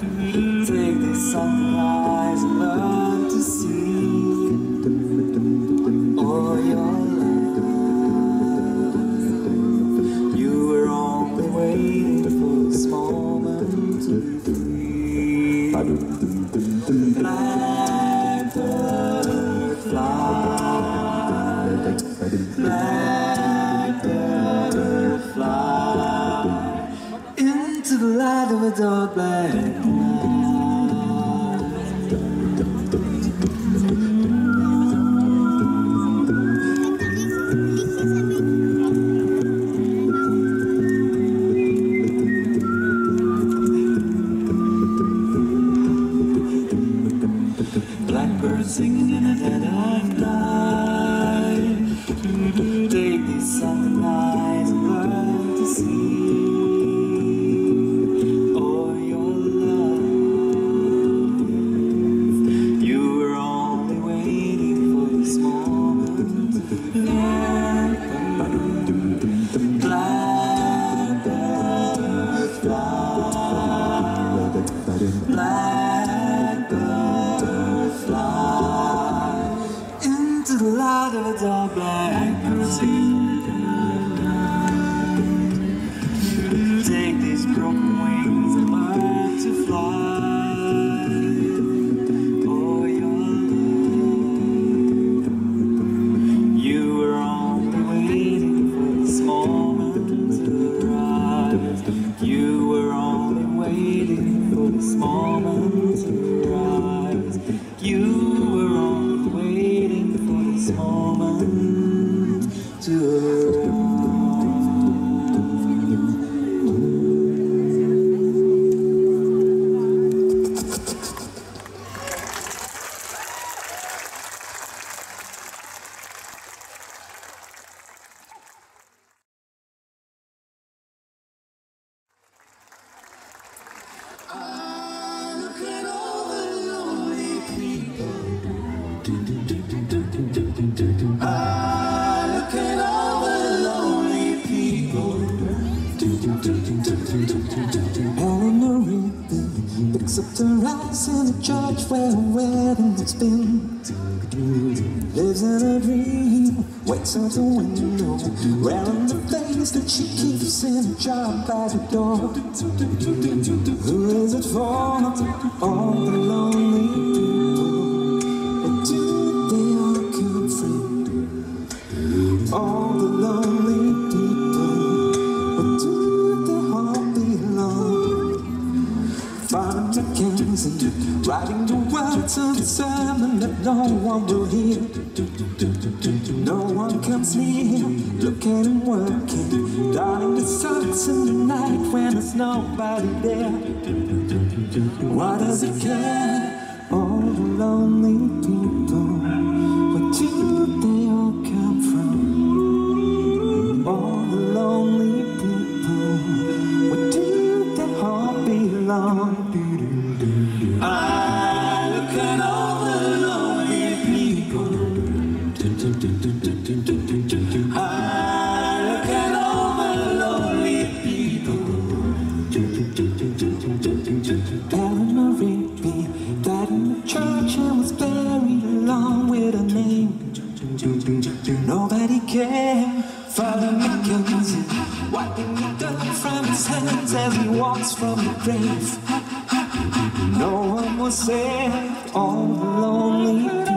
Take this sunrise and learn to see all your life. You were only waiting for this moment singing the light of a dark blackbird for this moment Eleanor Rigby picks up the rice in the church where a wedding has been. Lives in a dream, waits at the window, wearing the face that she keeps in a jar by the door. Who is it for? All the no one will hear. No one comes near, look at him working, darning the socks in the night when there's nobody there. Why does it care? All the lonely people, where do they all come from? All the lonely people, where do they all belong? I look at Nobody cared. Father McKenzie wiping the dirt from his hands as he walks from the grave. No one was saved. All the